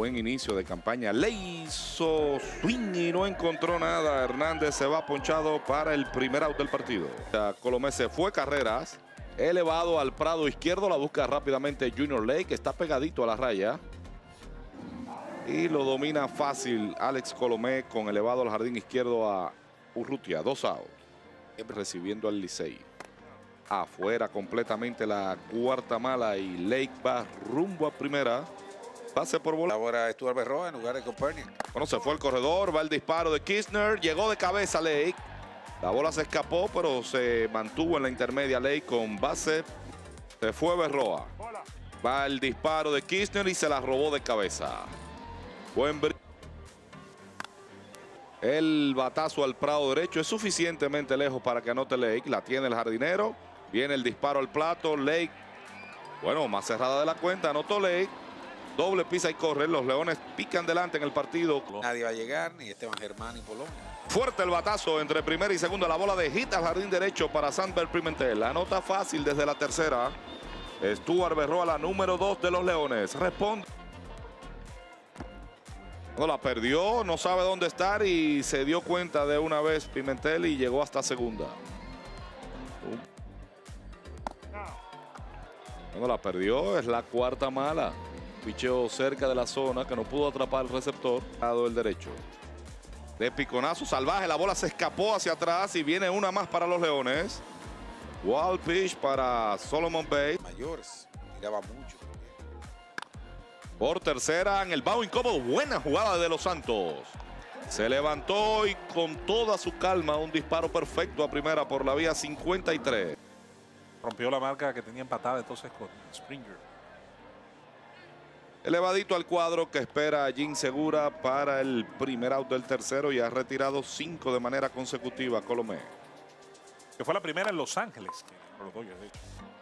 Buen inicio de campaña. Le hizo swing y no encontró nada. Hernández se va ponchado para el primer out del partido. Colomé se fue carreras. Elevado al prado izquierdo. La busca rápidamente Junior Lake. Está pegadito a la raya. Y lo domina fácil Alex Colomé con elevado al jardín izquierdo a Urrutia. Dos outs. Recibiendo al Licey. Afuera completamente la cuarta mala y Lake va rumbo a primera. Pase por bola. Ahora Stuart Berroa en lugar de Copernic. Bueno, se fue el corredor, va el disparo de Kirchner, llegó de cabeza Lake. La bola se escapó, pero se mantuvo en la intermedia Lake con base. Se fue Berroa. Va el disparo de Kirchner y se la robó de cabeza. Buen El batazo al prado derecho es suficientemente lejos para que anote Lake. La tiene el jardinero. Viene el disparo al plato. Lake, bueno, más cerrada de la cuenta. Anotó Lake. Doble pisa y corre. Los Leones pican delante en el partido. Nadie va a llegar, ni Esteban Germán ni Polón. Fuerte el batazo entre primera y segunda. La bola de hit al jardín derecho para Sandberg Pimentel. La nota fácil desde la tercera. Stuart Berroa, la número dos de los Leones. Responde. No la perdió, no sabe dónde estar y se dio cuenta de una vez Pimentel y llegó hasta segunda. No la perdió, es la cuarta mala. Picheo cerca de la zona que no pudo atrapar el receptor. Lado el derecho. De piconazo salvaje, la bola se escapó hacia atrás y viene una más para los Leones. Wild pitch para Solomon Bay. Mayores, miraba mucho. Por tercera en el bajo incómodo. Buena jugada de los Santos. Se levantó y con toda su calma un disparo perfecto a primera por la vía 53. Rompió la marca que tenía empatada entonces con Springer. Elevadito al cuadro que espera a Jim Segura para el primer out del tercero y ha retirado cinco de manera consecutiva Colomé. Que fue la primera en Los Ángeles.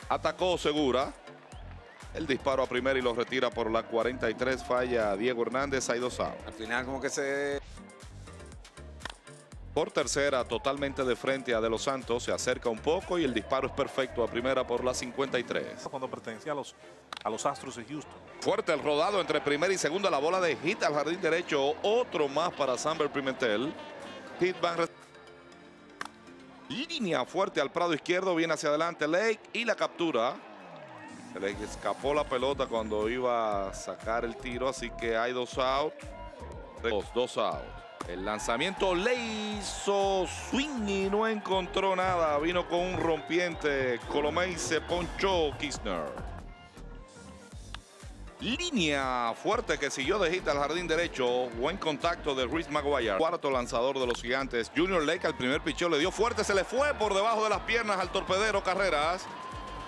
Atacó Segura. El disparo a primera y lo retira por la 43. Falla Diego Hernández. Hay dos outs. Al final como que se por tercera, totalmente de frente a De Los Santos, se acerca un poco y el disparo es perfecto a primera por la 53. Cuando pertenecía a los, a los Astros de Houston. Fuerte el rodado entre primera y segunda, la bola de hit al jardín derecho, otro más para Samber Pimentel. Hit van Línea fuerte al prado izquierdo, viene hacia adelante Lake y la captura. Se le escapó la pelota cuando iba a sacar el tiro, así que hay dos outs. Dos, dos outs. El lanzamiento le hizo swing y no encontró nada. Vino con un rompiente. Colomé se ponchó Kirchner. Línea fuerte que siguió de hit al jardín derecho. Buen contacto de Rhys Maguire. Cuarto lanzador de los gigantes. Junior Lake al primer picheo le dio fuerte. Se le fue por debajo de las piernas al torpedero Carreras.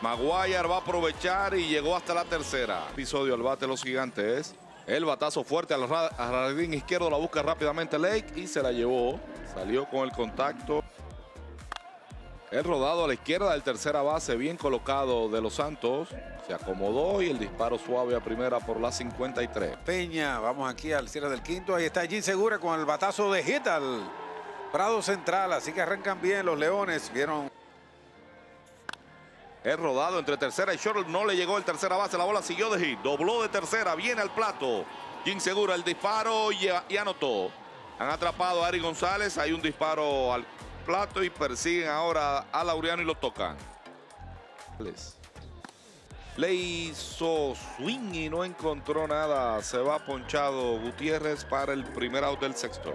Maguire va a aprovechar y llegó hasta la tercera. Episodio al bate los gigantes. El batazo fuerte al jardín izquierdo, la busca rápidamente Lake y se la llevó. Salió con el contacto. El rodado a la izquierda del tercera base, bien colocado de los Santos. Se acomodó y el disparo suave a primera por la 53. Peña, vamos aquí al cierre del quinto. Ahí está Jim Segura con el batazo de hit al Prado Central. Así que arrancan bien los Leones. Vieron es rodado entre tercera y short. No le llegó el tercera base. La bola siguió de hit. Dobló de tercera. Viene al plato. Jim Segura el disparo y, y, anotó. Han atrapado a Ari González. Hay un disparo al plato y persiguen ahora a Laureano y lo tocan. Le hizo swing y no encontró nada. Se va ponchado Gutiérrez para el primer out del sexto.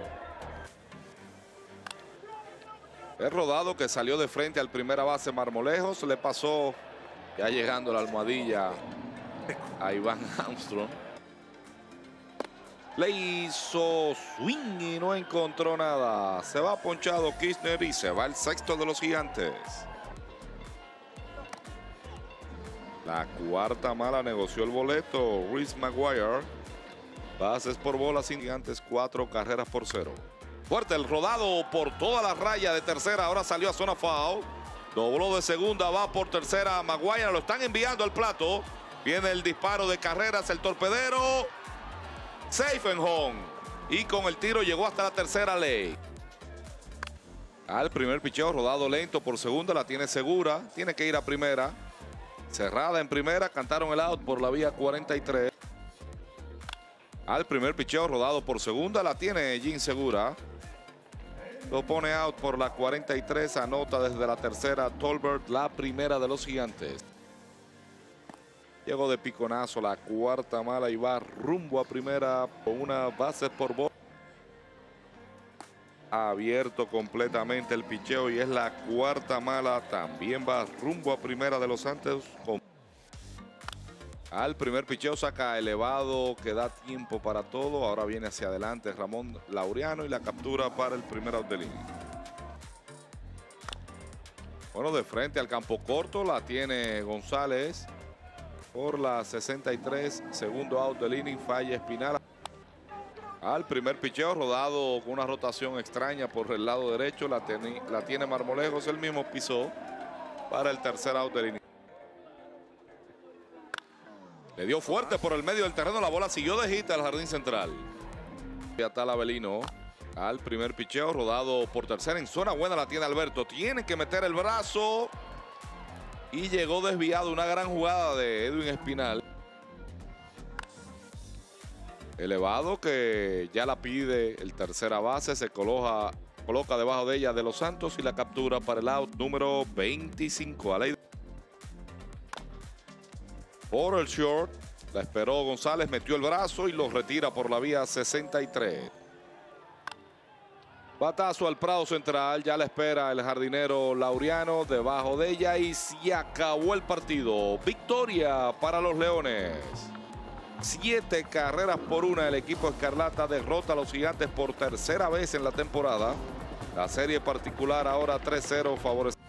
Es rodado que salió de frente al primera base Marmolejos. Le pasó ya llegando la almohadilla a Iván Armstrong. Le hizo swing y no encontró nada. Se va ponchado Kirchner y se va el sexto de los gigantes. La cuarta mala negoció el boleto. Rhys Maguire. Bases por bolas sin gigantes, cuatro carreras por cero. Fuerte el rodado por toda la raya de tercera. Ahora salió a zona foul. Dobló de segunda, va por tercera. Maguire lo están enviando al plato. Viene el disparo de carreras, el torpedero. Safe en home. Y con el tiro llegó hasta la tercera ley. Al primer picheo, rodado lento por segunda, la tiene segura. Tiene que ir a primera. Cerrada en primera, cantaron el out por la vía 43. Al primer picheo rodado por segunda la tiene Jim Segura. Lo pone out por la 43, anota desde la tercera Tolbert, la primera de los gigantes. Llegó de piconazo la cuarta mala y va rumbo a primera con una base por bola. Abierto completamente el picheo y es la cuarta mala. También va rumbo a primera de los Santos. Al primer picheo saca elevado que da tiempo para todo. Ahora viene hacia adelante Ramón Laureano y la captura para el primer out de línea. Bueno, de frente al campo corto la tiene González por la 63. Segundo out de línea, falla Espinal. Al primer picheo rodado con una rotación extraña por el lado derecho. La, tiene, la tiene Marmolejos, el mismo pisó para el tercer out de línea. Le dio fuerte por el medio del terreno. La bola siguió de hit al jardín central. Atal Avelino al primer picheo rodado por tercera en zona buena. La tiene Alberto. Tiene que meter el brazo. Y llegó desviado. Una gran jugada de Edwin Espinal. Elevado que ya la pide el tercera base. Se coloca, coloca debajo de ella de los Santos y la captura para el out número 25. A por el short. La esperó González, metió el brazo y lo retira por la vía 63. Batazo al Prado Central, ya la espera el jardinero Laureano debajo de ella y se acabó el partido. Victoria para los Leones. Siete carreras por una. El equipo Escarlata derrota a los gigantes por tercera vez en la temporada. La serie particular ahora 3-0 favorece.